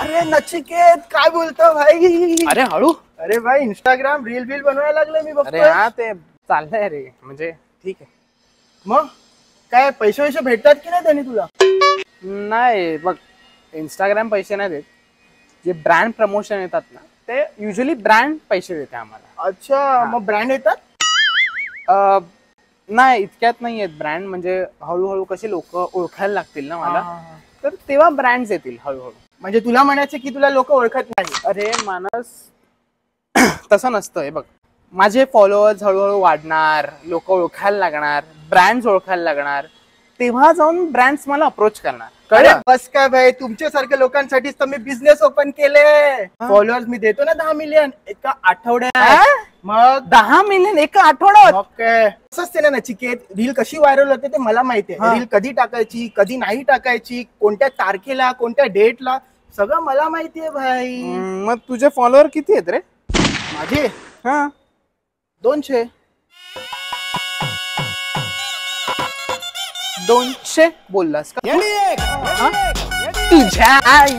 अरे नचिकेत काय बोलतो भाई? अरे हळू. अरे भाई इंस्टाग्राम रील बिल बनवायला लागले मी अरे बघतोय हा ते चाललंय रे. म्हणजे ठीक आहे. मग? काय पैसे वैसे भेटतात की नाही त्यांनी तुला? नाही बघ इंस्टाग्राम पैसे नाही देत. जे ब्रँड प्रमोशन येतात ना ते युजली ब्रँड पैसे देते आम्हाला. अच्छा मग ब्रँड येतात? अं, नाही इतक्यात नाही आहेत ब्रँड म्हणजे हळूहळू कसे लोक ओळखायला लागतील ना मला तर तेव्हा ब्रँड्स येतील हळूहळू. म्हणजे तुला म्हणायचं की तुला लोक ओळखत नाही अरे मानस. तसं नसतं हे बघ. माझे फॉलोअर्स हळूहळू वाढणार लोक ओळखायला लागणार ब्रँड्स ओळखायला लागणार. तेव्हा जाऊन ब्रँड्स मला अप्रोच करणार. अरे कळलं बस काय भाई? तुमच्यासारख्या लोकांसाठीच तर मी बिझनेस ओपन केले फॉलोअर्स मी देतो ना दहा मिलियन एका आठवड्यात? मग? दहा मिलियन एका आठवड्यात असंच ते ना नचिकेत रील कशी व्हायरल होते ते मला माहिती. आहे. रील कधी टाकायची कधी नाही टाकायची कोणत्या तारखेला कोणत्या डेटला सगळं मला माहिती आहे भाई. मग तुझे फॉलोअर किती आहेत रे? माझे? हा. दोनशे. दोनशे बोललास का? तुझ्या आई-